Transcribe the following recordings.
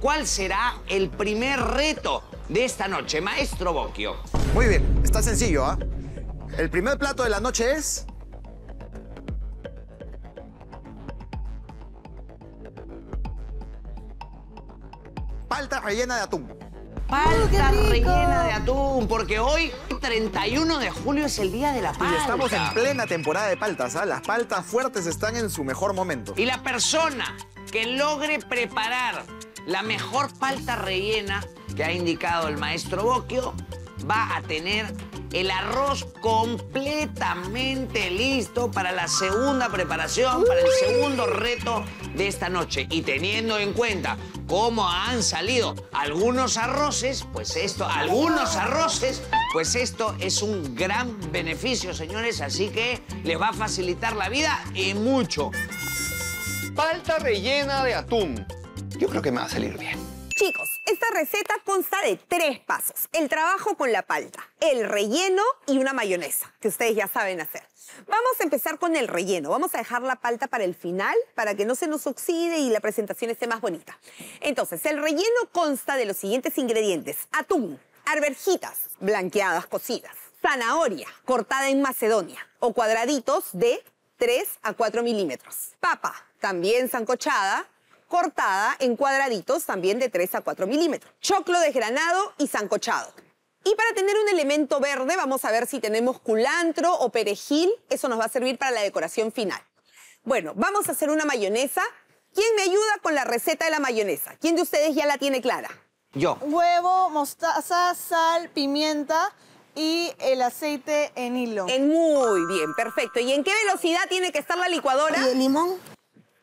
cuál será el primer reto de esta noche, maestro Bocchio. Muy bien, está sencillo, ¿ah? El primer plato de la noche es... Palta rellena de atún. Palta rellena de atún, porque hoy, 31 de julio, es el día de la palta. Y estamos en plena temporada de paltas, ¿ah? Las paltas fuertes están en su mejor momento. Y la persona que logre preparar la mejor palta rellena que ha indicado el maestro Bocchio va a tener el arroz completamente listo para la segunda preparación, para el segundo reto de esta noche. Y teniendo en cuenta cómo han salido algunos arroces, pues esto, algunos arroces, pues esto es un gran beneficio, señores. Así que les va a facilitar la vida y mucho. Palta rellena de atún. Yo creo que me va a salir bien. Chicos, esta receta consta de tres pasos. El trabajo con la palta, el relleno y una mayonesa, que ustedes ya saben hacer. Vamos a empezar con el relleno. Vamos a dejar la palta para el final, para que no se nos oxide y la presentación esté más bonita. Entonces, el relleno consta de los siguientes ingredientes. Atún, arvejitas, blanqueadas, cocidas, zanahoria, cortada en macedonia, o cuadraditos de 3 a 4 milímetros. Papa, también sancochada, cortada en cuadraditos también de 3 a 4 milímetros. Choclo desgranado y sancochado. Y para tener un elemento verde, vamos a ver si tenemos culantro o perejil. Eso nos va a servir para la decoración final. Bueno, vamos a hacer una mayonesa. ¿Quién me ayuda con la receta de la mayonesa? ¿Quién de ustedes ya la tiene clara? Yo. Huevo, mostaza, sal, pimienta y el aceite en hilo. En muy bien, perfecto. ¿Y en qué velocidad tiene que estar la licuadora? ¿Y el limón?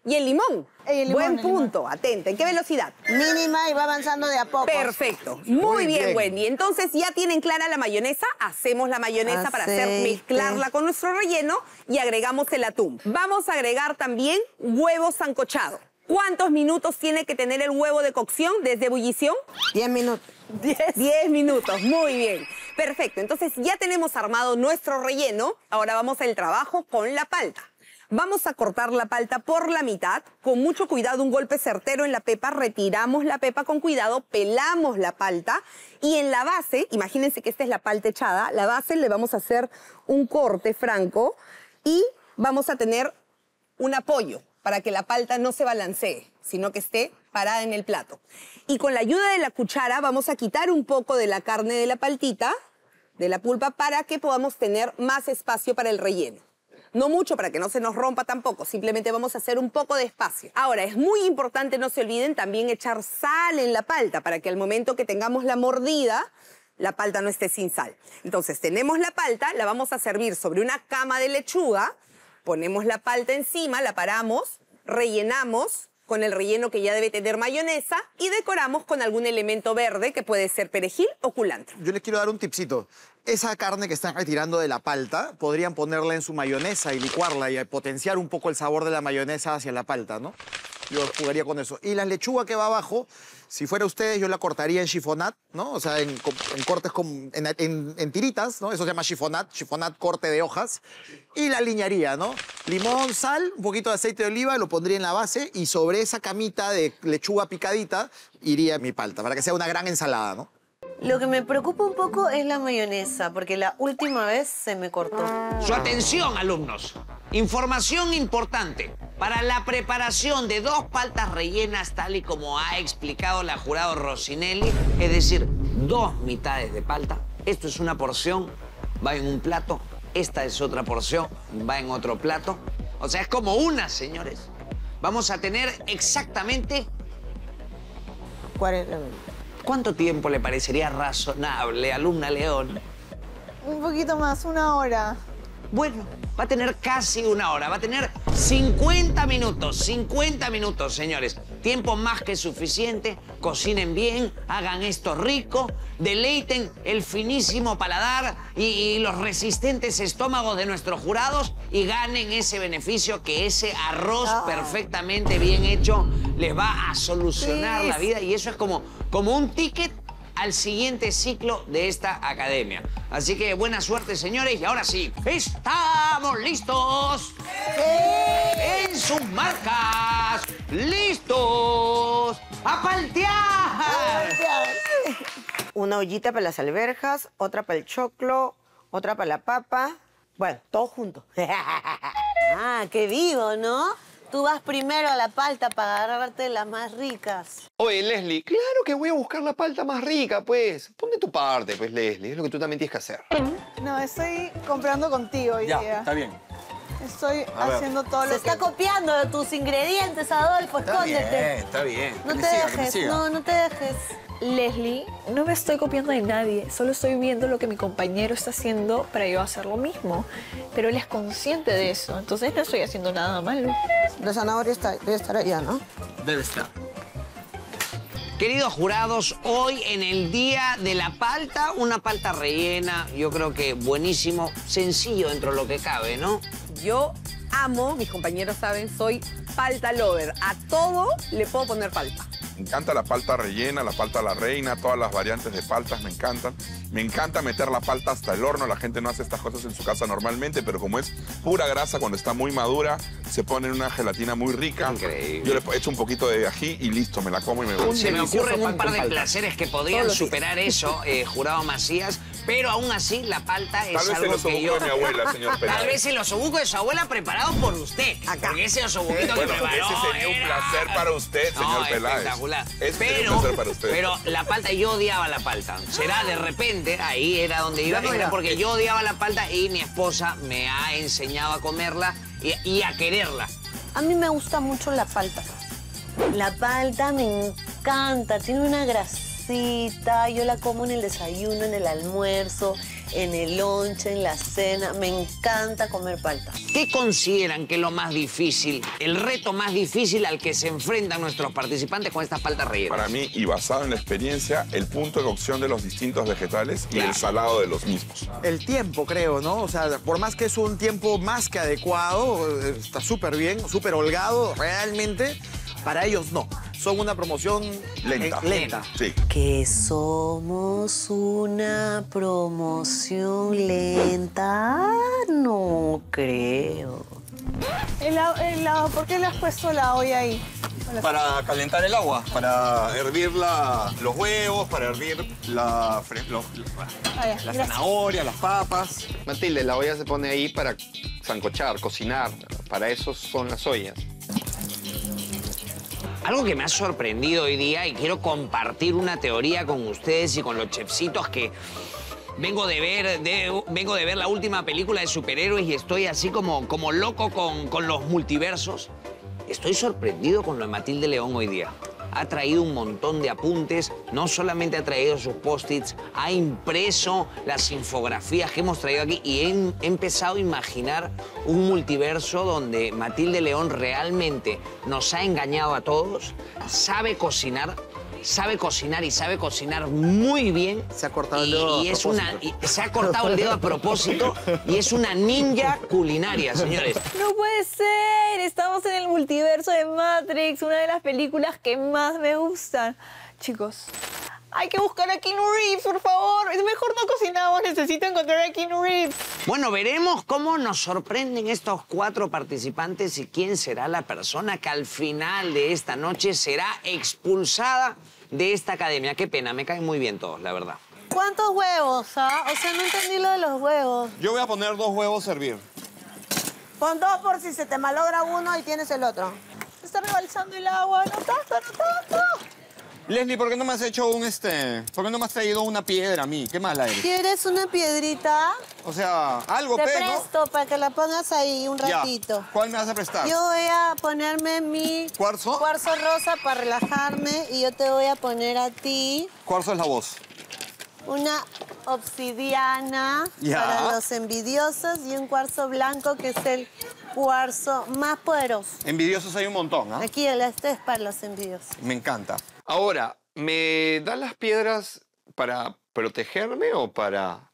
¿Y el limón? El limón, Buen el limón. punto, atenta. ¿En qué velocidad? Mínima y va avanzando de a poco. Perfecto. Muy, Muy bien, bien. Wendy. Entonces ya tienen clara la mayonesa. Hacemos la mayonesa para hacer mezclarla con nuestro relleno y agregamos el atún. Vamos a agregar también huevo sancochado. ¿Cuántos minutos tiene que tener el huevo de cocción desde ebullición? 10 minutos. 10 minutos, muy bien. Perfecto, entonces ya tenemos armado nuestro relleno. Ahora vamos al trabajo con la palta. Vamos a cortar la palta por la mitad, con mucho cuidado, un golpe certero en la pepa, retiramos la pepa con cuidado, pelamos la palta y en la base, imagínense que esta es la palta echada, la base le vamos a hacer un corte franco y vamos a tener un apoyo para que la palta no se balancee, sino que esté parada en el plato. Y con la ayuda de la cuchara vamos a quitar un poco de la carne de la paltita, de la pulpa, para que podamos tener más espacio para el relleno. No mucho para que no se nos rompa tampoco, simplemente vamos a hacer un poco de espacio. Ahora, es muy importante, no se olviden, también echar sal en la palta para que al momento que tengamos la mordida, la palta no esté sin sal. Entonces, tenemos la palta, la vamos a servir sobre una cama de lechuga, ponemos la palta encima, la paramos, rellenamos con el relleno que ya debe tener mayonesa y decoramos con algún elemento verde que puede ser perejil o culantro. Yo les quiero dar un tipcito. Esa carne que están retirando de la palta, podrían ponerla en su mayonesa y licuarla y potenciar un poco el sabor de la mayonesa hacia la palta, ¿no? Yo jugaría con eso. Y la lechuga que va abajo, si fuera ustedes, yo la cortaría en chiffonat, ¿no? O sea, en, co- en cortes, con, en, tiritas, ¿no? Eso se llama chiffonat, chiffonat corte de hojas. Y la aliñaría, ¿no? Limón, sal, un poquito de aceite de oliva, lo pondría en la base y sobre esa camita de lechuga picadita iría mi palta, para que sea una gran ensalada, ¿no? Lo que me preocupa un poco es la mayonesa, porque la última vez se me cortó. Su atención, alumnos. Información importante. Para la preparación de dos paltas rellenas, tal y como ha explicado la jurado Rossinelli, es decir, dos mitades de palta, esto es una porción, va en un plato, esta es otra porción, va en otro plato. O sea, es como una, señores. Vamos a tener exactamente 40 minutos. Cuánto tiempo le parecería razonable, alumna León. Un poquito más, una hora. Bueno, va a tener casi una hora, va a tener 50 minutos, 50 minutos, señores. Tiempo más que suficiente, cocinen bien, hagan esto rico, deleiten el finísimo paladar y, y los resistentes estómagos de nuestros jurados y ganen ese beneficio que ese arroz perfectamente bien hecho les va a solucionar la vida. Y eso es como, como un ticket al siguiente ciclo de esta academia. Así que buena suerte, señores. Y ahora sí, ¡estamos listos! En sus marcas, ¡Listos! ¡A paltear! Una ollita para las alberjas, otra para el choclo, otra para la papa. Bueno, todo junto. ah, qué vivo, ¿no? Tú vas primero a la palta para agarrarte las más ricas. Oye, Leslie, claro que voy a buscar la palta más rica, pues. Pon de tu parte, pues, Leslie. Es lo que tú también tienes que hacer. No, estoy comprando contigo hoy Ya, día. está bien. Estoy haciendo todo Se lo está que... copiando de tus ingredientes, Adolfo, escóndete. está bien. No Que te siga, dejes, no, no te dejes. Leslie, no me estoy copiando de nadie, solo estoy viendo lo que mi compañero está haciendo para yo hacer lo mismo. Pero él es consciente de eso, entonces no estoy haciendo nada malo. La zanahoria está, debe estar allá, ¿no? Debe estar. Queridos jurados, hoy en el día de la palta, una palta rellena, yo creo que buenísimo, sencillo dentro de lo que cabe, ¿no? Yo amo, mis compañeros saben, soy palta lover. A todo le puedo poner palta. Me encanta la palta rellena, la palta a la reina, todas las variantes de paltas me encantan. Me encanta meter la palta hasta el horno. La gente no hace estas cosas en su casa normalmente, pero como es pura grasa, cuando está muy madura, se pone en una gelatina muy rica. Increíble. Yo le echo un poquito de ají y listo, me la como y me voy. Se me ocurren un par de palta. placeres que podrían superar eso, eh, jurado Macías, pero aún así la palta es Tal vez algo los que yo... de mi abuela, señor Peláez. Tal vez el osobuco de su abuela preparado por usted. Porque ese osobuquito que Bueno, preparó ese sería un era- placer para usted, señor No, Peláez. espectacular. Ese sería pero, un placer para usted. pero la palta, yo odiaba la palta. Será de repente, ahí era donde iba, no era porque yo odiaba la palta y mi esposa me ha enseñado a comerla y, y a quererla. A mí me gusta mucho la palta. La palta me encanta, tiene una Yo la como en el desayuno, en el almuerzo, en el lonche, en la cena. Me encanta comer palta. ¿Qué consideran que es lo más difícil, el reto más difícil al que se enfrentan nuestros participantes con estas paltas rellenas? Para mí, y basado en la experiencia, el punto de cocción de los distintos vegetales y Claro. el salado de los mismos. El tiempo, creo, ¿no? O sea, por más que es un tiempo más que adecuado, eh, está súper bien, súper holgado, realmente, para ellos no. Son una promoción Lenta. eh, lenta. Sí. Que somos una promoción lenta. No creo. El, a- el ¿Por qué le has puesto la olla ahí? Para calentar el agua, para hervir la- los huevos, para hervir la, los- Ah, la gracias. zanahoria, las papas. Matilde, la olla se pone ahí para sancochar, cocinar. Para eso son las ollas. Algo que me ha sorprendido hoy día y quiero compartir una teoría con ustedes y con los chefcitos que vengo de ver, vengo de ver la última película de superhéroes y estoy así como, como loco con, con los multiversos. Estoy sorprendido con lo de Matilde León hoy día. Ha traído un montón de apuntes, no solamente ha traído sus post-its, ha impreso las infografías que hemos traído aquí y he, he empezado a imaginar un multiverso donde Matilde León realmente nos ha engañado a todos, sabe cocinar, sabe cocinar y sabe cocinar muy bien. Se ha cortado el Y- dedo a y es propósito. una, y se ha cortado el dedo a propósito y es una ninja culinaria, señores. No puede ser, estamos en el multiverso de Matrix, una de las películas que más me gustan. Chicos, hay que buscar a Keanu Reeves, por favor. Es mejor no cocinamos, necesito encontrar a Keanu Reeves. Bueno, veremos cómo nos sorprenden estos cuatro participantes y quién será la persona que al final de esta noche será expulsada de esta academia. Qué pena, me caen muy bien todos, la verdad. ¿Cuántos huevos, ah? O sea, no entendí lo de los huevos. Yo voy a poner dos huevos a hervir. Pon dos por si se te malogra uno y tienes el otro. Se está rebalsando el agua. No tanto, no tanto. Leslie, ¿por qué no me has hecho un este? ¿Por qué no me has traído una piedra a mí? ¿Qué mala eres? ¿Quieres una piedrita? O sea, algo Te pego. presto para que la pongas ahí un Ya. ratito. ¿Cuál me vas a prestar? Yo voy a ponerme mi ¿Cuarzo? cuarzo rosa para relajarme y yo te voy a poner a ti Cuarzo es la voz. una obsidiana Ya. para los envidiosos y un cuarzo blanco que es el cuarzo más poderoso. Envidiosos hay un montón, ¿ah? Aquí el este es para los envidiosos. Me encanta. Ahora, ¿me das las piedras para protegerme o para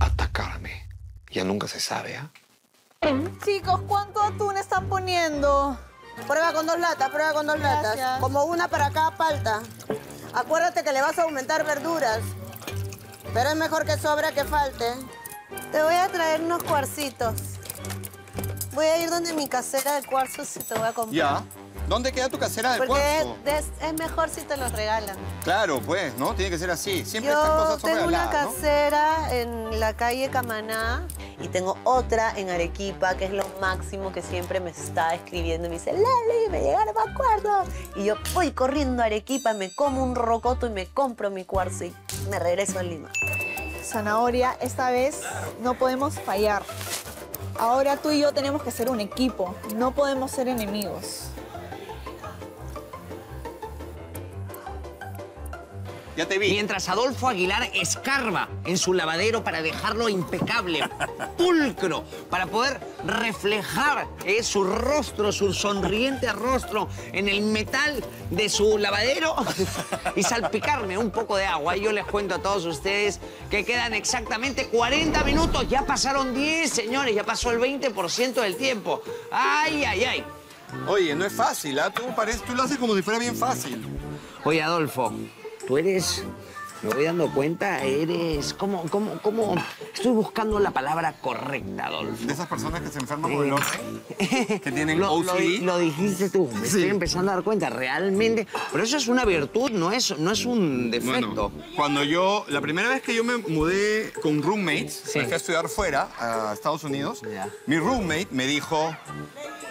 atacarme? Ya nunca se sabe, ¿ah? Chicos, ¿cuánto atún están poniendo? Prueba con dos latas, prueba con dos latas. Como una para cada palta. Acuérdate que le vas a aumentar verduras. Pero es mejor que sobra que falte. Te voy a traer unos cuarcitos. Voy a ir donde mi casera de cuarzos y te voy a comprar. Ya. ¿Dónde queda tu casera de Porque es, cuarzo? es- es mejor si te los regalan. Claro, pues, ¿no? Tiene que ser así. Siempre estas Yo cosas son tengo una casera en la calle Camaná y tengo otra en Arequipa, que es lo máximo que siempre me está escribiendo. y Me dice, Lali, me llegaron más cuarzos. Y yo voy corriendo a Arequipa, me como un rocoto y me compro mi cuarzo y me regreso a Lima. Zanahoria, esta vez no podemos fallar. Ahora tú y yo tenemos que ser un equipo, no podemos ser enemigos. Ya te vi. Mientras Adolfo Aguilar escarba en su lavadero para dejarlo impecable, pulcro, para poder reflejar eh, su rostro, su sonriente rostro en el metal de su lavadero y salpicarme un poco de agua. Y yo les cuento a todos ustedes que quedan exactamente 40 minutos. Ya pasaron 10, señores, ya pasó el 20% del tiempo. ¡Ay, ay, ay! Oye, no es fácil, ¿ah? Tú, pareces, tú lo haces como si fuera bien fácil. Oye, Adolfo, tú eres, me voy dando cuenta, eres, ¿cómo, cómo, cómo? Estoy buscando la palabra correcta, Adolfo. De esas personas que se enferman con el orden, que tienen Lo, lo- OCD. lo dijiste tú, me Sí. estoy empezando a dar cuenta, realmente. Pero eso es una virtud, no es, no es un defecto. Bueno, cuando yo, la primera vez que yo me mudé con roommates, Sí. me fui a estudiar fuera, a Estados Unidos, Ya. mi roommate me dijo,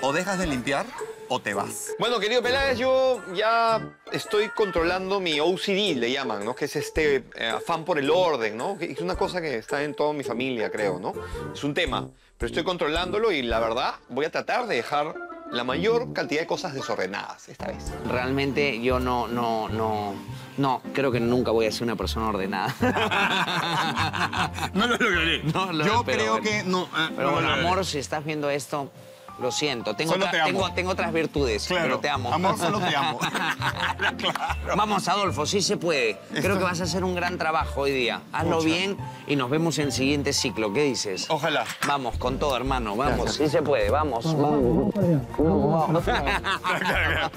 o dejas de limpiar o te vas. Bueno, querido Peláez, yo ya estoy controlando mi OCD, le llaman, ¿no? Que es este eh, afán por el orden, ¿no? Que es una cosa que está en toda mi familia, creo, ¿no? Es un tema, pero estoy controlándolo y la verdad voy a tratar de dejar la mayor cantidad de cosas desordenadas esta vez. Realmente yo no, no, no, no, creo que nunca voy a ser una persona ordenada. No lo lograré. No, lo- yo creo bueno. que no. ah, Pero no bueno, lo amor, si estás viendo esto, lo siento. Tengo, Solo otra- te amo. tengo, tengo otras virtudes, Claro, pero te amo. amor, solo te amo. Claro. Vamos, Adolfo, sí se puede. Creo que vas a hacer un gran trabajo hoy día. Hazlo Muchas. bien y nos vemos en el siguiente ciclo. ¿Qué dices? Ojalá. Vamos, con todo, hermano. Vamos, sí se puede. Vamos, vamos. Vamos, vamos.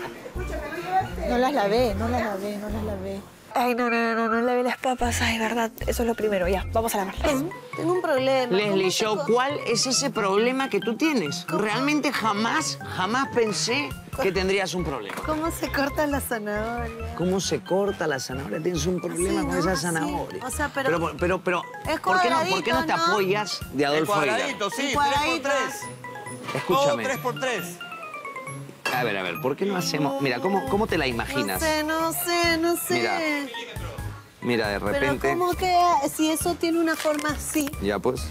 No las lavé, no las lavé, no las lavé. Ay, no, no, no, no, le lavé las papas. Ay, verdad, eso es lo primero. Ya, vamos a lavarlas. Tengo un problema. Leslie Show, ¿cuál es ese problema que tú tienes? Realmente jamás, jamás pensé que tendrías un problema. ¿Cómo se corta la zanahoria? ¿Cómo se corta la zanahoria? Tienes un problema con no, esa zanahoria. O sea, pero... Pero, pero, pero es ¿por, qué no, ¿por qué no te apoyas de Adolfo El cuadradito, Aida? sí, El cuadradito. 3x3. Escúchame. Todo 3x3. A ver, a ver, ¿por qué no hacemos...? Mira, ¿cómo, cómo te la imaginas? No sé, no sé, no sé. Mira, Mira, de Pero repente... ¿cómo que si eso tiene una forma así? Ya, pues...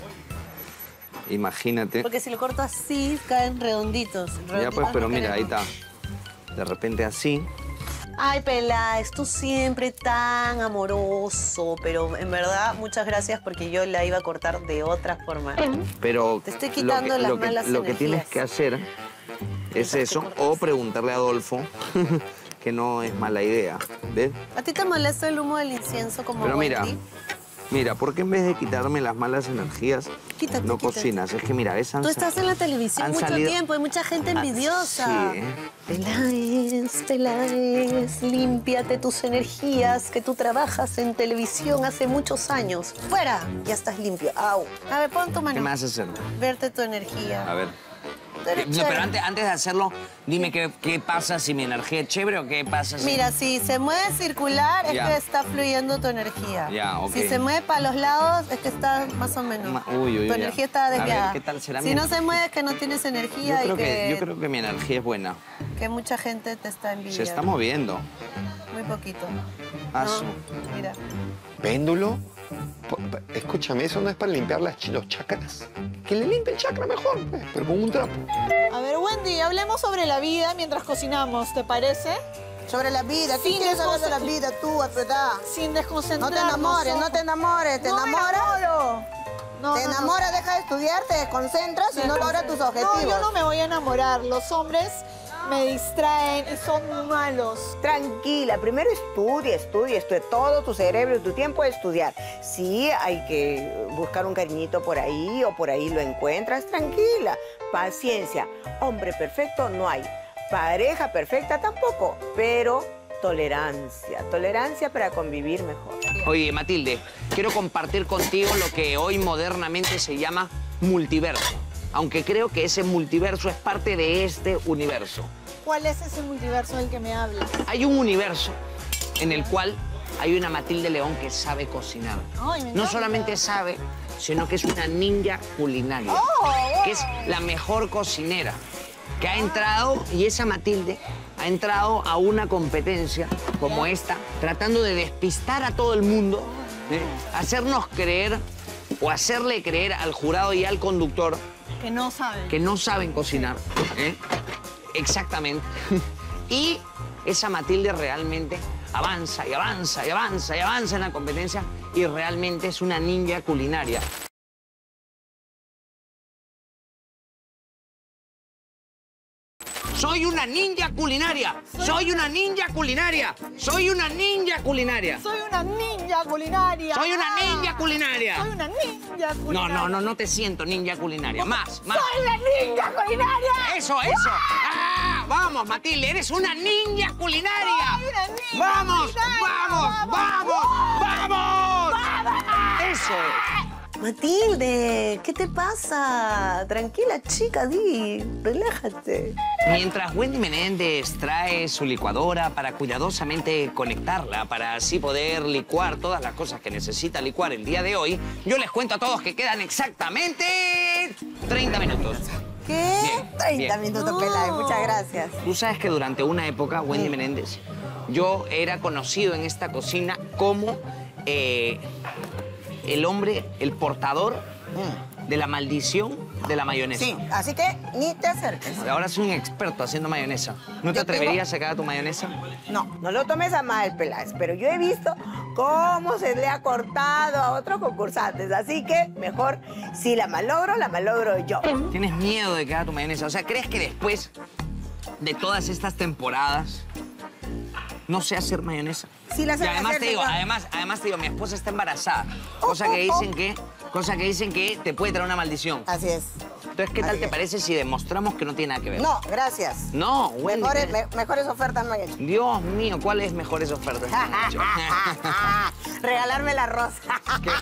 Imagínate. Porque si lo corto así, caen redonditos. Ya, pues, pero mira, ahí está. De repente así. Ay, Peláez, tú siempre tan amoroso, pero en verdad, muchas gracias porque yo la iba a cortar de otra forma. Pero Te estoy lo quitando que, las lo que- malas lo que tienes energías. que hacer es eso, o preguntarle a Adolfo, que no es mala idea. ¿Ves? ¿A ti te molesta el humo del incienso como Pero mira, Wendy? mira, ¿por qué en vez de quitarme las malas energías, Quítate, no quítate. cocinas? Es que mira, han Tú estás en la televisión mucho salido- tiempo, hay mucha gente Ah, envidiosa. sí, ¿eh? Peláez, Peláez, límpiate tus energías, que tú trabajas en televisión hace muchos años. ¡Fuera! Ya estás limpio. ¡Au! A ver, pon tu ¿Qué mano. me haces hacer? Verte tu energía. A ver. Eres No, pero antes, antes de hacerlo, dime qué, qué pasa si mi energía es chévere o qué pasa si... Mira, si se mueve circular es Ya. que está fluyendo tu energía. Ya, ok. Si se mueve para los lados es que está más o menos. Ma- uy, uy, tu uy, energía ya. está A ver, desviada. ¿qué tal será si mi- no se mueve es que no tienes yo, energía creo y que, que, yo creo que mi energía es buena. que mucha gente te está envidiando. Se está moviendo. Muy poquito. Ah. Mira. ¿Péndulo? Escúchame, eso no es para limpiar las ch- los chakras. Que le limpie el chakra mejor, pues, pero con un trapo. A ver, Wendy, hablemos sobre la vida mientras cocinamos, ¿te parece? Sobre la vida, ¿qué quieres saber de la vida tú, a tu edad? Sin No desconcentrarnos. te enamores, no te enamores, te No me enamoras. enamoro. No, Te no, no. deja de estudiar, te desconcentras y no logras tus objetivos. No, yo no me voy a enamorar. Los hombres me distraen y son malos. Tranquila, primero estudia, estudia, estudia. Todo tu cerebro, tu tiempo es estudiar. Sí, hay que buscar un cariñito por ahí o por ahí lo encuentras. Tranquila, paciencia. Hombre perfecto no hay. Pareja perfecta tampoco, pero tolerancia. Tolerancia para convivir mejor. Oye, Matilde, quiero compartir contigo lo que hoy modernamente se llama multiverso. Aunque creo que ese multiverso es parte de este universo. ¿Cuál es ese multiverso del que me hablas? Hay un universo en el cual hay una Matilde León que sabe cocinar. Ay, me No solamente sabe, sino que es una ninja culinaria. Oh, Que es la mejor cocinera. Que ha entrado, y esa Matilde ha entrado a una competencia como esta, tratando de despistar a todo el mundo, ¿eh? hacernos creer o hacerle creer al jurado y al conductor Que no saben. que no saben cocinar. ¿eh? Exactamente. Y esa Matilde realmente avanza y avanza y avanza y avanza en la competencia y realmente es una ninja culinaria. Soy una ninja culinaria. Soy una ninja culinaria. Soy una ninja culinaria. Soy una ninja culinaria. Soy una ninja culinaria. Soy una ninja No, culinaria. no, no, no te siento ninja culinaria. Más, más. Soy una ninja culinaria. Eso, eso. ¡Ah! Vamos, Matilde, eres una ninja culinaria. Soy una ninja ¡Vamos, culinaria. vamos, vamos, vamos! Eso es. Matilde, ¿qué te pasa? Tranquila, chica, di, relájate. Mientras Wendy Menéndez trae su licuadora para cuidadosamente conectarla, para así poder licuar todas las cosas que necesita licuar el día de hoy, yo les cuento a todos que quedan exactamente 30 minutos. ¿Qué? Bien, 30 bien. minutos, No. Pelay, muchas gracias. Tú sabes que durante una época, Wendy Menéndez, yo era conocido en esta cocina como eh, el hombre, el portador de la maldición de la mayonesa. Sí, así que ni te acerques. Ahora soy un experto haciendo mayonesa. ¿No te atreverías a sacar tu mayonesa? No, no lo tomes a mal, Peláez, pero yo he visto cómo se le ha cortado a otros concursantes, así que mejor, si la malogro, la malogro yo. ¿Tienes miedo de que haga tu mayonesa? O sea, ¿crees que después de todas estas temporadas no sé hacer mayonesa? Sí la y sé además hacer, te digo, además, además te digo, mi esposa está embarazada. Cosa que dicen que, cosa que dicen que te puede traer una maldición. Así es. Entonces, ¿qué tal te parece si demostramos que no tiene nada que ver? No, gracias. No, Wendy. Mejores, me- mejores ofertas no hay hecho. Dios mío, ¿cuáles mejores ofertas han hecho? Regalarme arroz. ¿Qué?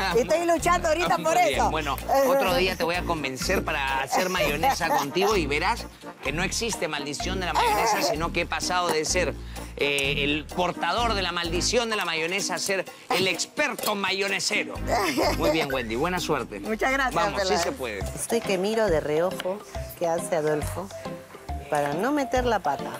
Ah. Estoy luchando ahorita Muy por bien, eso. Bueno, otro día te voy a convencer para hacer mayonesa contigo y verás que no existe maldición de la mayonesa, sino que he pasado de ser eh, el portador de la maldición de la mayonesa a ser el experto mayonesero. Muy bien, Wendy, buena suerte. Muchas gracias, Vamos, sí se puede. Estoy que miro de reojo qué hace Adolfo para no meter la pata.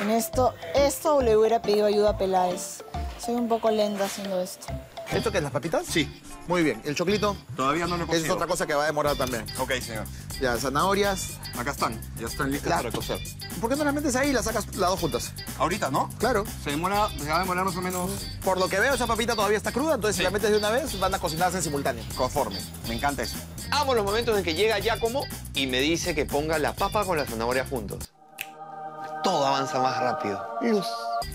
En esto, esto le hubiera pedido ayuda a Peláez. Soy un poco lenta haciendo esto. ¿Esto qué es, las papitas? Sí, Muy bien. ¿El choclito? todavía no lo he Esa es otra cosa que va a demorar también. Ok, señor. Ya, zanahorias. Acá están, ya están listas La- para cocer. ¿Por qué no las metes ahí y las sacas las dos juntas? Ahorita, ¿no? Claro. Se demora, se va a demorar más o menos Por lo que veo, esa papita todavía está cruda, entonces si la metes de una vez, van a cocinarse en simultáneo. conforme. Me encanta eso. Amo los momentos en que llega Giacomo y me dice que ponga la papa con la zanahoria juntos. Todo avanza más rápido. Luz.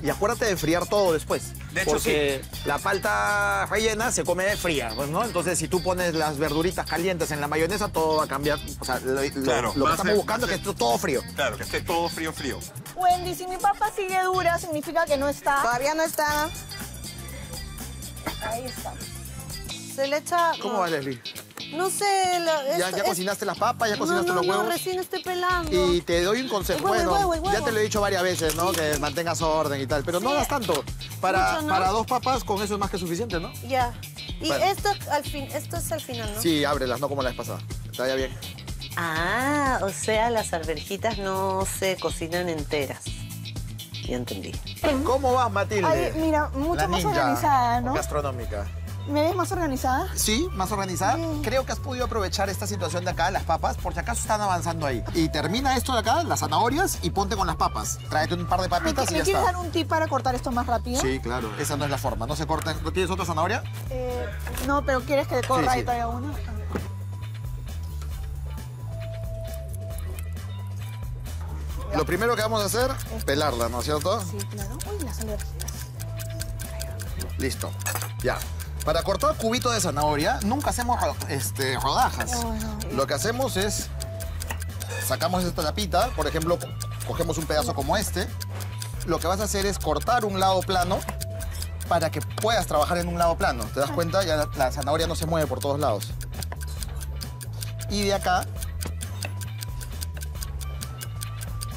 Y acuérdate de enfriar todo después. De hecho, porque la palta rellena se come fría, pues, ¿no? Entonces, si tú pones las verduritas calientes en la mayonesa, todo va a cambiar. O sea, lo, Claro, que estamos ser- buscando es que esté todo frío. Claro, que esté todo frío, frío. Wendy, si mi papa sigue dura, significa que no está. Todavía no está. Ahí está. Se le echa. ¿Cómo va, Leslie? No sé. la- ¿Ya, esto- ya es- cocinaste las papas? ¿Ya No, cocinaste no, los no, huevos? recién estoy pelando. Y te doy un consejo. El huevo, el bueno, huevo, el ya te lo he dicho varias veces, ¿no? Que mantengas orden y tal. Pero no das tanto. Para, Mucho, ¿no? para dos papas, con eso es más que suficiente, ¿no? Ya. Y Bueno. esto al fin, esto es al final, ¿no? Sí, ábrelas, no como la vez pasada. Está ya bien. Ah, o sea, las alverjitas no se cocinan enteras. Ya entendí. ¿Cómo vas, Matilde? Ay, mira, mucho La más ninja organizada, ¿no? Gastronómica. ¿Me ves más organizada? Sí, más organizada. Sí. Creo que has podido aprovechar esta situación de acá, las papas, por si acaso están avanzando ahí. Y termina esto de acá, las zanahorias, y ponte con las papas. Tráete un par de ¿Me, papitas y me ya quieres está. dar un tip para cortar esto más rápido? Sí, claro. Esa no es la forma. No se corta. ¿No tienes otra zanahoria? Eh, no, pero ¿quieres que corra Sí, y sí. traiga una? Lo primero que vamos a hacer es pelarla, ¿no es cierto? Sí, claro. Uy, las alverjitas. Listo. Ya. Para cortar cubito de zanahoria, nunca hacemos este, rodajas. Oh, no. Lo que hacemos es, sacamos esta tapita, por ejemplo, co- cogemos un pedazo como este. Lo que vas a hacer es cortar un lado plano para que puedas trabajar en un lado plano. ¿Te das cuenta? Ya la, la zanahoria no se mueve por todos lados. y de acá.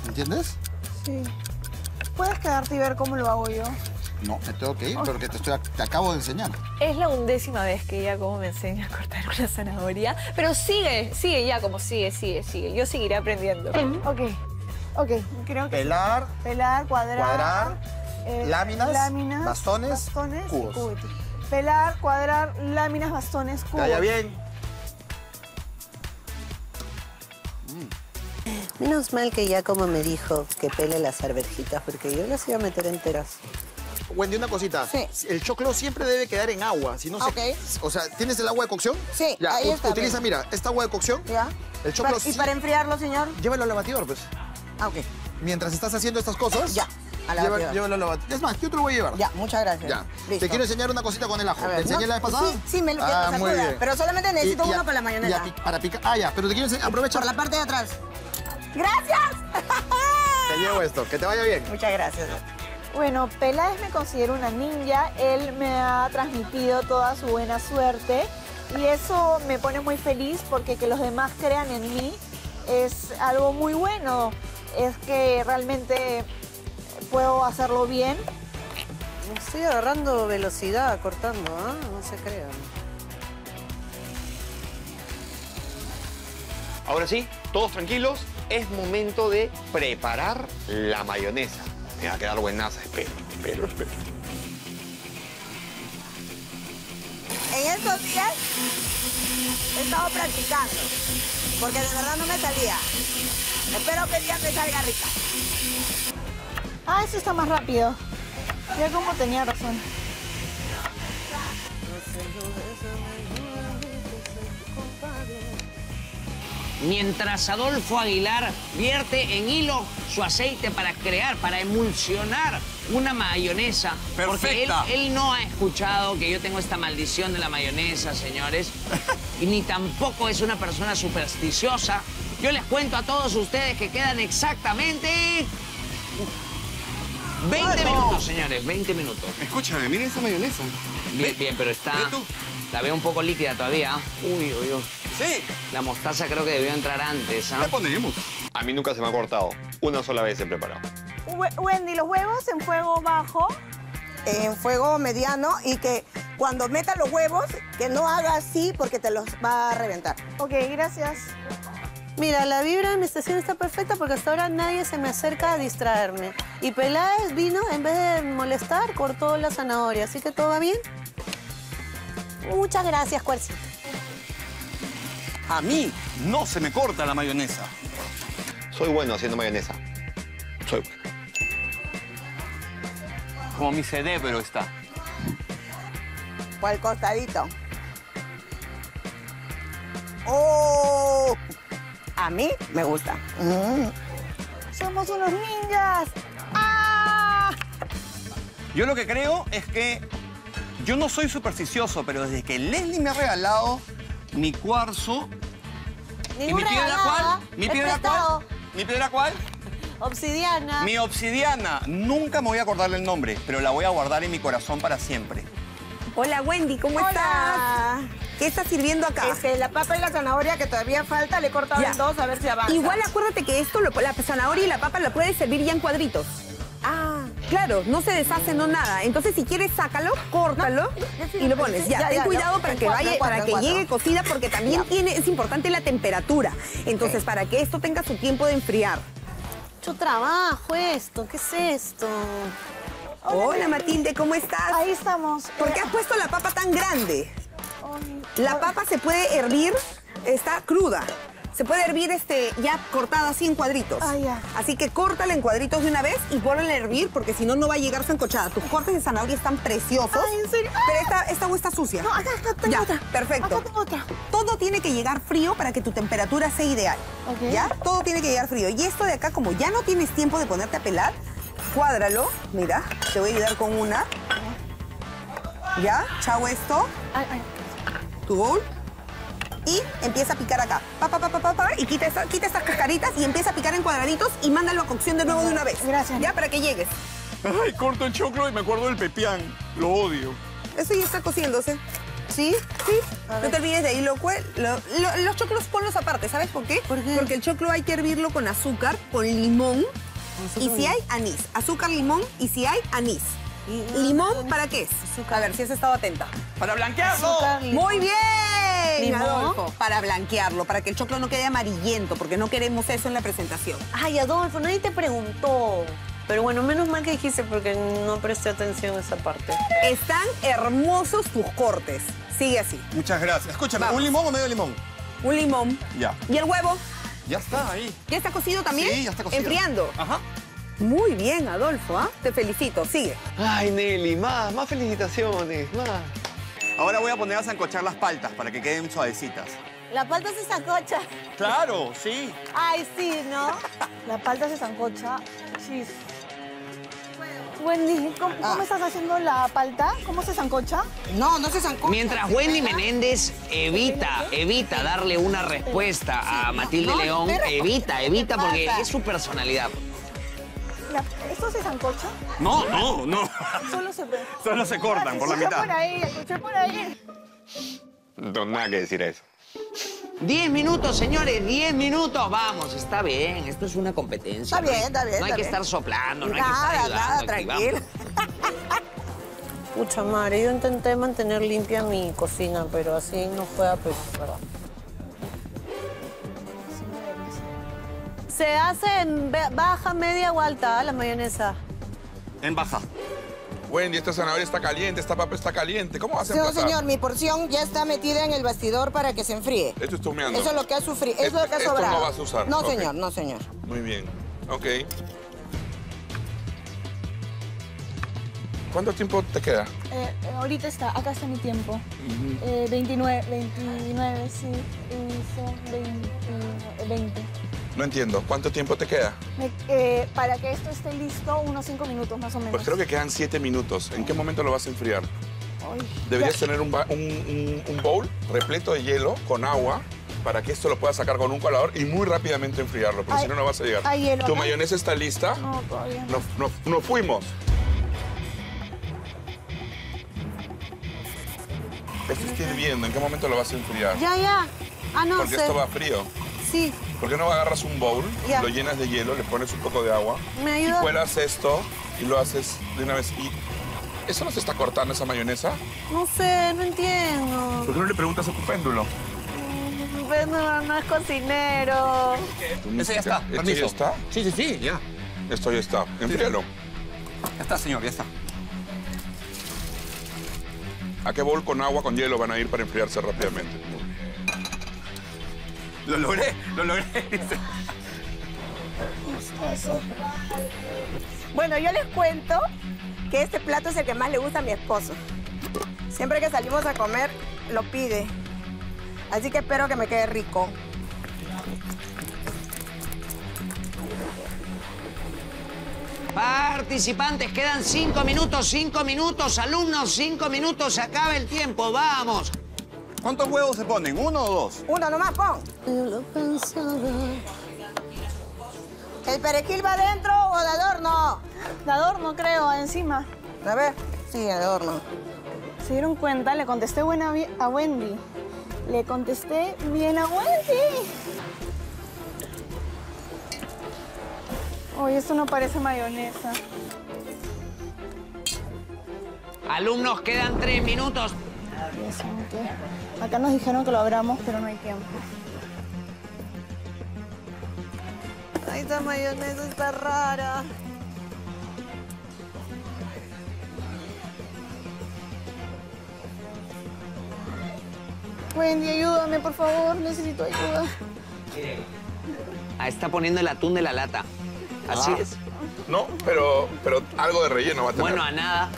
¿Entiendes? Sí. ¿Puedes quedarte y ver cómo lo hago yo? No, me tengo que ir porque te, estoy, te acabo de enseñar. Es la undécima vez que ella como me enseña a cortar una zanahoria. Pero sigue, sigue ya como sigue, sigue, sigue. Yo seguiré aprendiendo. Ok. Ok, creo que... Pelar, Pelar, cuadrar. Cuadrar, eh, láminas, láminas, bastones, bastones cubos. cubitos. Pelar, cuadrar, láminas, bastones, cubos. vaya bien. Menos mal que ya como me dijo que pele las arvejitas, porque yo las iba a meter enteras. Wendy, una cosita. Sí. El choclo siempre debe quedar en agua, si no se- Ok. O sea, ¿tienes el agua de cocción? Sí, Ya, ahí está, Utiliza, bien. mira, esta agua de cocción. ¿Ya? El choclo ¿Y sí- para enfriarlo, señor? Llévalo al batidor, pues. Ah, ok. Mientras estás haciendo estas cosas. Ya, a la lleva- batidora. Llévalo al batidor. Es más, yo te lo voy a llevar. Ya, muchas gracias. Ya. Listo. Te quiero enseñar una cosita con el ajo. A ver, ¿Te enseñé ¿no? la vez pasada? Sí, sí, me lo ah, muy bien. pero solamente necesito uno a- para la mayonesa. a para picar. Ah, ya, pero te quiero enseñar. Aprovecha. Por la parte de atrás. ¡Gracias! Te llevo esto. Que te vaya bien. Muchas gracias. Bueno, Peláez me considero una ninja. Él me ha transmitido toda su buena suerte. Y eso me pone muy feliz porque que los demás crean en mí es algo muy bueno. Es que realmente puedo hacerlo bien. Estoy agarrando velocidad cortando, ¿ah? No se crean. Ahora sí, todos tranquilos, es momento de preparar la mayonesa. Me va a quedar buenaza, espero, espero, espero. En estos días he estado practicando, porque de verdad no me salía. Espero que el día me salga rica. Ah, eso está más rápido. Ya como tenía razón. Mientras Adolfo Aguilar vierte en hilo su aceite para crear, para emulsionar una mayonesa. Porque él, no ha escuchado que yo tengo esta maldición de la mayonesa, señores. Y ni tampoco es una persona supersticiosa. Yo les cuento a todos ustedes que quedan exactamente 20 minutos, señores, 20 minutos. Escúchame, miren esa mayonesa. Bien, bien, pero está... La veo un poco líquida todavía. Uy, uy, uy. Sí, La mostaza creo que debió entrar antes, ¿ah? la ponemos. A mí nunca se me ha cortado. Una sola vez he preparado. We- Wendy, los huevos en fuego bajo. En fuego mediano y que cuando meta los huevos, que no haga así porque te los va a reventar. Ok, gracias. Mira, la vibra de mi estación está perfecta porque hasta ahora nadie se me acerca a distraerme. Y Peláez vino, en vez de molestar, cortó la zanahoria. Así que todo va bien. Muchas gracias, Cuercito. A mí no se me corta la mayonesa. Soy bueno haciendo mayonesa. Soy bueno. Como mi cerebro está. Por el costadito. ¡Oh! A mí me gusta. Mm. Somos unos ninjas. ¡Ah! Yo lo que creo es que yo no soy supersticioso, pero desde que Leslie me ha regalado mi cuarzo. ¿Y mi piedra cuál? ¿Mi piedra prestado. cuál? ¿Mi piedra cuál? Obsidiana. Mi obsidiana. Nunca me voy a acordarle el nombre, pero la voy a guardar en mi corazón para siempre. Hola Wendy, ¿cómo Hola. estás? ¿Qué estás sirviendo acá? Este, la papa y la zanahoria que todavía falta, le he cortado Ya. en dos a ver si avanza. Igual acuérdate que esto, lo- la zanahoria y la papa la puedes servir ya en cuadritos. Ah, Claro, no se deshace, no nada. Entonces, si quieres, sácalo, córtalo y lo pones. Ya, Ya, ten ya, cuidado para que cuatro, vaya, cuatro, para que cuatro. llegue cocida, porque también tiene, es importante la temperatura. Entonces, para que esto tenga su tiempo de enfriar. mucho trabajo esto. ¿Qué es esto? Hola Matilde, ¿cómo estás? Ahí estamos. ¿Por qué has puesto la papa tan grande? La papa se puede hervir, está cruda. Se puede hervir este, ya cortada así en cuadritos. Ah, ya. Así que córtala en cuadritos de una vez y ponla a hervir porque si no, no va a llegar sancochada. Tus cortes de zanahoria están preciosos. Ay, ¿en serio? Pero esta, esta agua está sucia. No, acá, acá tengo ya, otra. perfecto. Acá tengo otra. Todo tiene que llegar frío para que tu temperatura sea ideal. ¿Ya? Todo tiene que llegar frío. Y esto de acá, como ya no tienes tiempo de ponerte a pelar, cuádralo. Mira, te voy a ayudar con una. ¿Ya? Chao esto Ay, ay. tu bowl y empieza a picar acá. Pa, pa, pa, pa, pa, pa, y quita, esta- quita estas cascaritas y empieza a picar en cuadraditos y mándalo a cocción de nuevo de una vez. Gracias. Ya, para que llegues. Ay, corto el choclo y me acuerdo del pepián. Lo odio. Eso ya está cociéndose. ¿Sí? Sí. No te olvides de cuel. lo- lo- los choclos ponlos aparte, ¿sabes por qué? ¿Por qué? Porque el choclo hay que hervirlo con azúcar, con limón. Y si hay anís. Azúcar, limón y si hay anís. ¿Limón para qué es? A ver, si has estado atenta. ¡Para blanquearlo! Azúcar. Muy bien, Para blanquearlo, para que el choclo no quede amarillento, porque no queremos eso en la presentación. Ay, Adolfo, nadie te preguntó. Pero bueno, menos mal que dijiste porque no presté atención a esa parte. Están hermosos tus cortes. Sigue así. Muchas gracias. Escúchame, Vamos. ¿un limón o medio limón? Un limón. Ya. ¿Y el huevo? Ya está ahí. ¿Ya está cocido también? Sí, ya está cocido. Enfriando. Ajá. Muy bien, Adolfo, ¿ah? Te felicito. Sigue. Ay, Nelly, más, más felicitaciones, más. Ahora voy a poner a zancochar las paltas para que queden suavecitas. La palta se sancocha. Claro, sí. Ay, sí, ¿no? La palta se sancocha. Sí. Wendy, ¿cómo, Ah. cómo estás haciendo la palta? ¿Cómo se sancocha? No, no se sancocha. Mientras Wendy Menéndez evita, evita darle una respuesta a Matilde no, León, evita, evita ¿qué porque es su personalidad. La- ¿Esto se sancocha? No, no, no. Solo se... Solo se cortan por la Escuché mitad. por ahí, escuché por ahí. No, nada que decir a eso. Diez minutos, señores, diez minutos. Vamos, está bien. Esto es una competencia. Está no bien, está bien, No hay está que bien. estar soplando, no hay que estar Nada, ayudando. nada, tranquilo. Pucha madre, yo intenté mantener limpia mi cocina, pero así no fue a ¿verdad? Se hace en baja, media o alta la mayonesa. En baja. Wendy, esta zanahoria está caliente, esta papa está caliente. ¿Cómo a No, señor, mi porción ya está metida en el bastidor para que se enfríe. Esto es humeando. Eso es lo que ha sufrido, eso es lo que ha Esto sobrado. no vas a usar. No, señor, no, señor. Muy bien. Ok. ¿Cuánto tiempo te queda? Eh, eh, ahorita está, acá está mi tiempo. Eh, 29, 29, sí. Y son 20. 20. No entiendo. ¿Cuánto tiempo te queda? Me- eh, para que esto esté listo, unos 5 minutos más o menos. Pues creo que quedan siete minutos. ¿En qué momento lo vas a enfriar? Ay, Deberías ya. tener un, un- un- bowl repleto de hielo con agua para que esto lo puedas sacar con un colador y muy rápidamente enfriarlo, porque si no, no vas a llegar. hay hielo ¿Tu acá? mayonesa está lista? No, todavía no. Nos, nos- nos fuimos. Esto está hirviendo. ¿En qué momento lo vas a enfriar? Ya, ya. Ah, no, Porque sé. esto va frío. Sí. ¿Por qué no agarras un bowl, Ya. lo llenas de hielo, le pones un poco de agua ¿Me y cuelas esto y lo haces de una vez? Y ¿Eso no se está cortando, esa mayonesa? No sé, no entiendo. ¿Por qué no le preguntas a tu péndulo? Pero no, no es cocinero. Ese ya está. ¿Esto Permiso. ya está? Sí, sí, sí, ya. Esto ya está. Enfríalo. Ya está, señor, ya está. ¿A qué bowl con agua, con hielo van a ir para enfriarse rápidamente? Lo logré, lo logré. Bueno, yo les cuento que este plato es el que más le gusta a mi esposo. Siempre que salimos a comer, lo pide. Así que espero que me quede rico. Participantes, quedan cinco minutos, cinco minutos. Alumnos, cinco minutos. Se acaba el tiempo. Vamos. ¿Cuántos huevos se ponen? ¿Uno o dos? Uno nomás, pon. Yo lo pensaba. ¿El perejil va adentro o de adorno? De adorno, creo, encima. A ver. Sí, de adorno. ¿Se dieron cuenta? Le contesté buena a Wendy. Le contesté bien a Wendy. Oye, esto no parece mayonesa. Alumnos, quedan tres minutos. Dios. Acá nos dijeron que lo abramos, pero no hay tiempo. Ay, esta mayonesa está rara. Wendy, ayúdame, por favor. Necesito ayuda. Ah, está poniendo el atún de la lata. Así Ah. es. No, pero, pero algo de relleno va a tener. Bueno, a nada.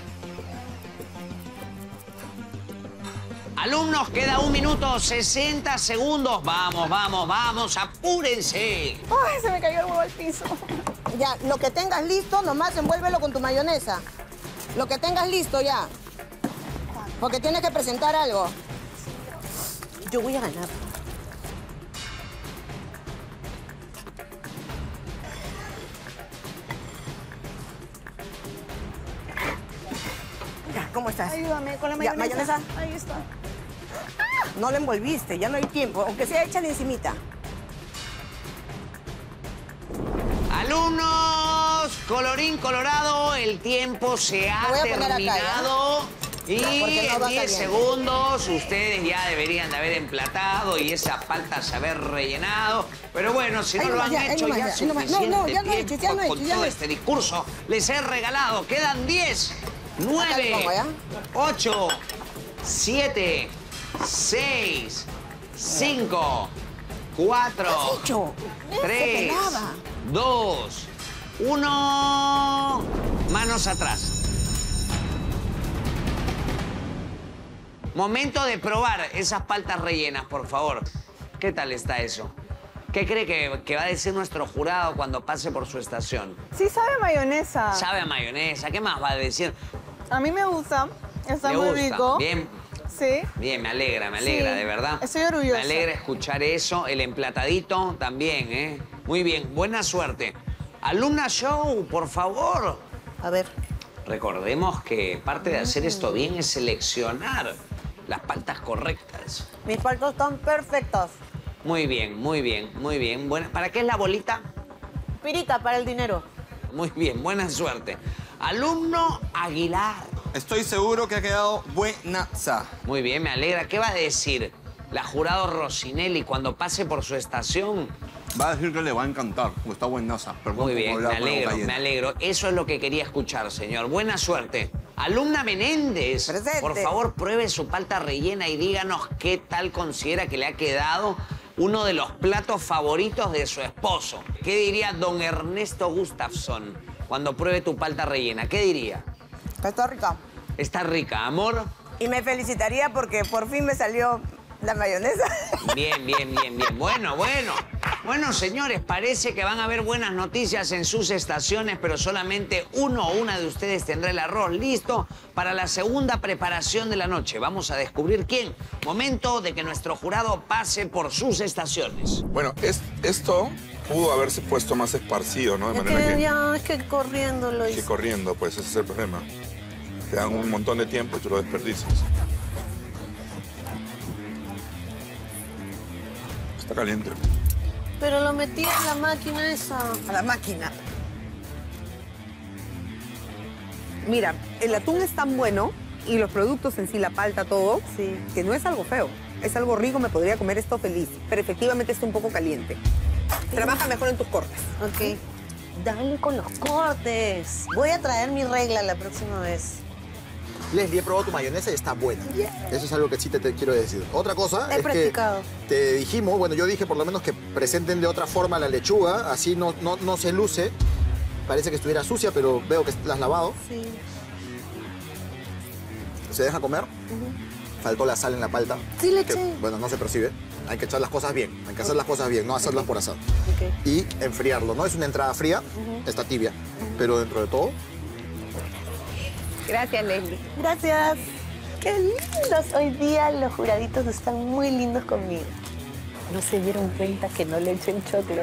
Alumnos, queda un minuto, 60 segundos. Vamos, vamos, vamos, apúrense. Ay, se me cayó el huevo al piso. Ya, lo que tengas listo, nomás envuélvelo con tu mayonesa. Lo que tengas listo ya. Porque tienes que presentar algo. Yo voy a ganar. Ya, ¿cómo estás? Ayúdame con la Ya, mayonesa. mayonesa. Ahí está. No la envolviste, ya no hay tiempo. Aunque sea hecha de encimita. Alumnos, colorín colorado, el tiempo se ha terminado. Y Porque no en va 10 caliente. segundos ustedes ya deberían de haber emplatado y esas faltas haber rellenado. Pero bueno, si no Ahí lo han ya, hecho ya ya. No, suficiente no, ya he hecho, tiempo ya con hecho, ya todo este discurso, les he regalado. Quedan 10, Acá 9, le pongo, ¿ya? 8, 7, 6, 5, 4, has hecho? Se 3, pelaba. 2, 1. Manos atrás. Momento de probar esas paltas rellenas, por favor. ¿Qué tal está eso? ¿Qué cree que, que va a decir nuestro jurado cuando pase por su estación? Sí sabe mayonesa. Sabe a mayonesa, ¿qué más va a decir? A mí me gusta. Está ¿Le muy gusta? rico. Bien, Sí. bien, me alegra, me alegra, Sí, de verdad. estoy orgullosa. Me alegra escuchar eso. El emplatadito también, ¿eh? Muy bien, buena suerte. Alumna Show, por favor. A ver. Recordemos que parte de hacer esto bien es seleccionar las paltas correctas. Mis paltos están perfectos. Muy bien, muy bien, muy bien. ¿Para qué es la bolita? Pirita para el dinero. Muy bien, buena suerte. Alumno Aguilar. Estoy seguro que ha quedado buenaza. Muy bien, me alegra. ¿Qué va a decir la jurado Rosinelli cuando pase por su estación? Va a decir que le va a encantar, porque está buenaza. Perdón Muy bien, me alegro, me alegro. Eso es lo que quería escuchar, señor. Buena suerte. Alumna Menéndez, Presente. por favor, pruebe su palta rellena y díganos qué tal considera que le ha quedado uno de los platos favoritos de su esposo. ¿Qué diría don Ernesto Gustafsson cuando pruebe tu palta rellena? ¿Qué diría? Está rica. Está rica, amor. Y me felicitaría porque por fin me salió la mayonesa. Bien, bien, bien, bien. Bueno, bueno. Bueno, señores, parece que van a haber buenas noticias en sus estaciones, pero solamente uno o una de ustedes tendrá el arroz listo para la segunda preparación de la noche. Vamos a descubrir quién. Momento de que nuestro jurado pase por sus estaciones. Bueno, es- esto pudo haberse puesto más esparcido, ¿no? De Es manera que que, ya, es que corriendo lo que hice. corriendo, pues ese es el problema. Te dan un montón de tiempo y tú lo desperdicias. Está caliente. Pero lo metí en la máquina esa. A la máquina. Mira, el atún es tan bueno y los productos en sí, la palta, todo, Sí. que no es algo feo. Es algo rico, me podría comer esto feliz. Pero efectivamente está un poco caliente. Trabaja mejor en tus cortes. Ok. Dale con los cortes. Voy a traer mi regla la próxima vez. Leslie, he probado tu mayonesa y está buena. Eso es algo que sí te, te quiero decir. Otra cosa He es practicado. que te dijimos, bueno, yo dije por lo menos que presenten de otra forma la lechuga, así no, no, no se luce. Parece que estuviera sucia, pero veo que la has lavado. Sí. ¿Se deja comer? Faltó la sal en la palta. Sí, le que, eché. bueno, no se percibe. Hay que echar las cosas bien. Hay que hacer las cosas bien, no hacerlas por azar. Ok. Y enfriarlo. No es una entrada fría, está tibia. Pero dentro de todo, Gracias, Leslie. Gracias. Qué lindos. Hoy día los juraditos están muy lindos conmigo. No se dieron cuenta que no le echen choclo.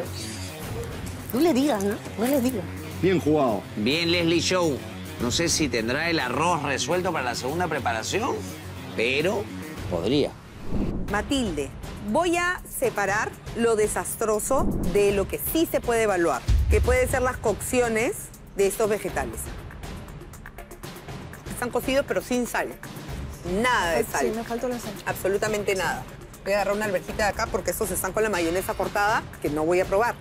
No le digas, ¿no? No le digas. Bien jugado. Bien, Leslie Show. No sé si tendrá el arroz resuelto para la segunda preparación, pero podría. Matilde, voy a separar lo desastroso de lo que sí se puede evaluar, que puede ser las cocciones de estos vegetales. Están cocidos pero sin sal. Nada de sal. Sí, me faltó la sal. Absolutamente nada. Voy a agarrar una alverjita de acá porque estos están con la mayonesa cortada que no voy a probar.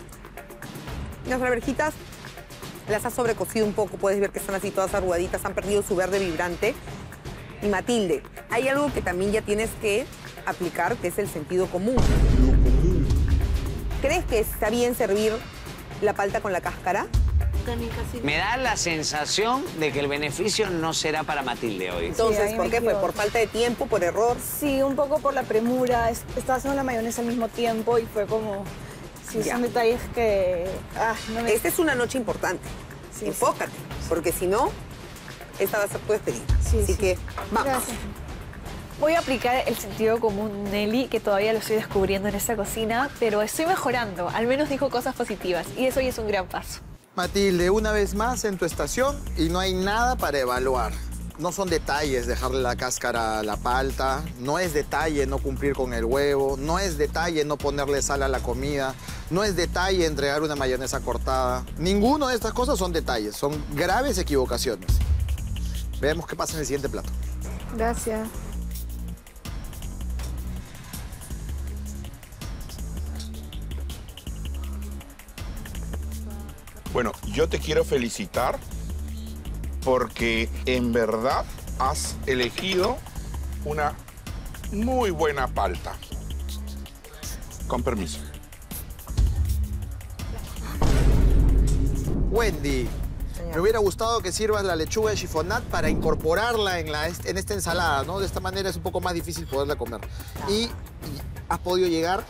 Las alverjitas las ha sobrecocido un poco, puedes ver que están así todas arrugaditas, han perdido su verde vibrante. Y Matilde, hay algo que también ya tienes que aplicar, que es el sentido común. ¿Crees que está bien servir la palta con la cáscara? Me da la sensación de que el beneficio no será para Matilde hoy. Entonces, ¿por qué fue? ¿Por falta de tiempo, por error? Sí, un poco por la premura. es- Estaba haciendo la mayonesa al mismo tiempo y fue como... Sí, Ya. son detalles que... Ah, no me... Esta es una noche importante. Sí, Enfócate, porque si no, esta va a ser tu despedida. Sí, Así sí. que, vamos. Gracias. Voy a aplicar el sentido común, Nelly, que todavía lo estoy descubriendo en esta cocina, pero estoy mejorando. Al menos dijo cosas positivas y eso ya es un gran paso. Matilde, una vez más en tu estación y no hay nada para evaluar. No son detalles dejarle la cáscara a la palta, no es detalle no cumplir con el huevo, no es detalle no ponerle sal a la comida, no es detalle entregar una mayonesa cortada. Ninguno de estas cosas son detalles, son graves equivocaciones. Veamos qué pasa en el siguiente plato. Gracias. Bueno, yo te quiero felicitar porque en verdad has elegido una muy buena palta. Con permiso. Wendy, me hubiera gustado que sirvas la lechuga de chiffonat para incorporarla en, la, en esta ensalada, ¿no? De esta manera es un poco más difícil poderla comer. Y, y has podido llegar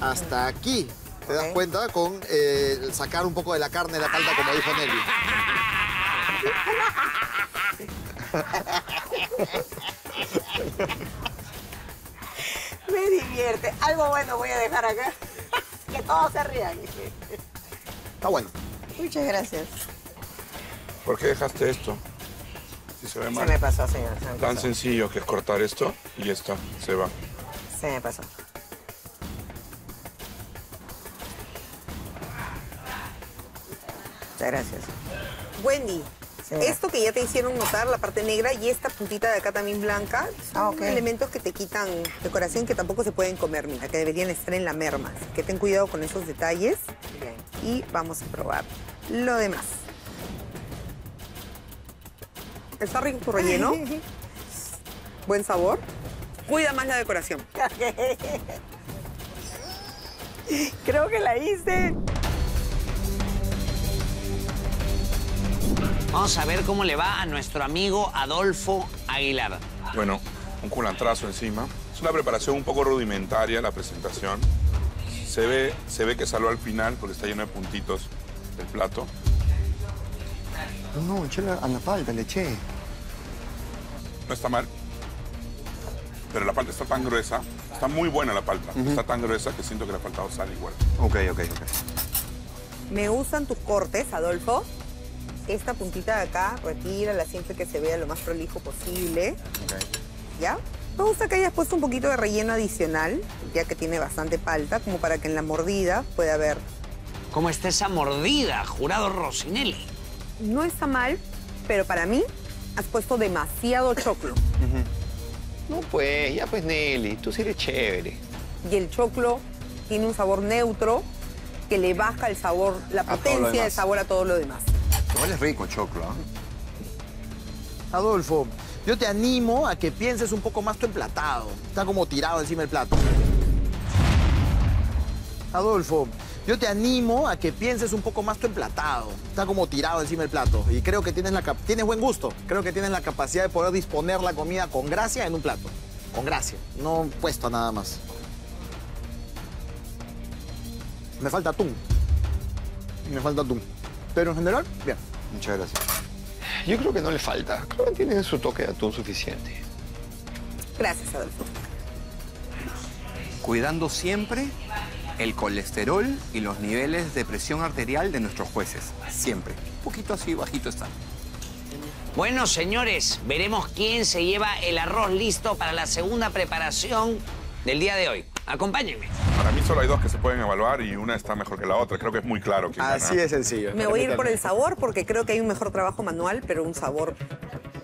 hasta aquí. ¿Te das cuenta? Con eh, sacar un poco de la carne de la palta, como dijo Nelly. Me divierte. Algo bueno voy a dejar acá. que todos se rían. Está bueno. Muchas gracias. ¿Por qué dejaste esto? Si se ve Se mal. me pasó, señor. Se me Tan pasó. sencillo que es cortar esto y ya está, se va. Se me pasó. Muchas gracias. Wendy, esto que ya te hicieron notar, la parte negra y esta puntita de acá también blanca, son Ah, elementos que te quitan decoración que tampoco se pueden comer, mira, que deberían estar en la merma. Así que ten cuidado con esos detalles Bien. y vamos a probar lo demás. Está rico tu relleno. Buen sabor. Cuida más la decoración. Creo que la hice. Vamos a ver cómo le va a nuestro amigo Adolfo Aguilar. Bueno, un culantrazo encima. Es una preparación un poco rudimentaria la presentación. Se ve, se ve que salió al final porque está lleno de puntitos el plato. No, eché a la palta, le eché. No está mal. Pero la palta está tan gruesa, está muy buena la palta. Está tan gruesa que siento que le ha faltado sal igual. Ok, ok, ok. Me gustan tus cortes, Adolfo. Esta puntita de acá, retírala siempre que se vea lo más prolijo posible. ¿Ya? Me gusta que hayas puesto un poquito de relleno adicional, ya que tiene bastante palta, como para que en la mordida pueda haber. ¿Cómo está esa mordida, jurado Rosinelli? No está mal, pero para mí has puesto demasiado choclo. No, pues, ya pues, Nelly, tú sí eres chévere. Y el choclo tiene un sabor neutro que le baja el sabor, la potencia del sabor a todo lo demás. Igual es rico choclo, ¿ah? Adolfo, yo te animo a que pienses un poco más tu emplatado. Está como tirado encima del plato. Adolfo, yo te animo a que pienses un poco más tu emplatado. Está como tirado encima del plato. Y creo que tienes, la tienes buen gusto. Creo que tienes la capacidad de poder disponer la comida con gracia en un plato. Con gracia, no puesto nada más. Me falta atún. Me falta atún. Pero en general, bien. Muchas gracias. Yo creo que no le falta. Creo que tiene su toque de atún suficiente. Gracias, Adolfo. Cuidando siempre el colesterol y los niveles de presión arterial de nuestros jueces. Siempre. Un poquito así bajito está. Bueno, señores, veremos quién se lleva el arroz listo para la segunda preparación del día de hoy. Acompáñenme. Para mí solo hay dos que se pueden evaluar y una está mejor que la otra. Creo que es muy claro quién Así gana. de sencillo. Me voy a ir por el sabor porque creo que hay un mejor trabajo manual, pero un sabor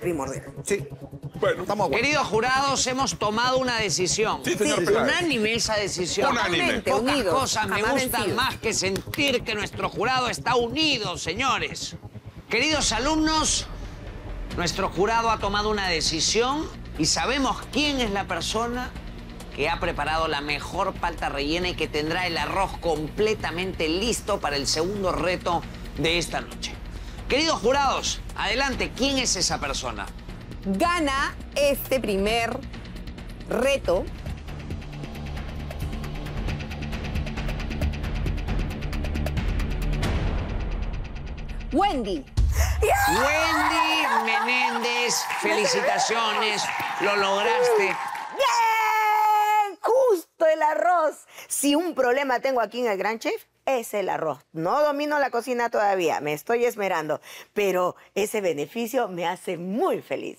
primordial. Sí, Bueno, estamos acuerdo. Queridos jurados, hemos tomado una decisión. Sí, señor Peláez. Unánime esa decisión. Unánime. Pocas Unidos, cosas me gustan más que sentir que nuestro jurado está unido, señores. Queridos alumnos, nuestro jurado ha tomado una decisión y sabemos quién es la persona que ha preparado la mejor palta rellena y que tendrá el arroz completamente listo para el segundo reto de esta noche. Queridos jurados, adelante, ¿quién es esa persona? Gana este primer reto. Wendy. Wendy Menéndez, felicitaciones, lo lograste. ¡Bien! Justo el arroz. Si un problema tengo aquí en el Gran Chef, es el arroz. No domino la cocina todavía, me estoy esmerando, pero ese beneficio me hace muy feliz.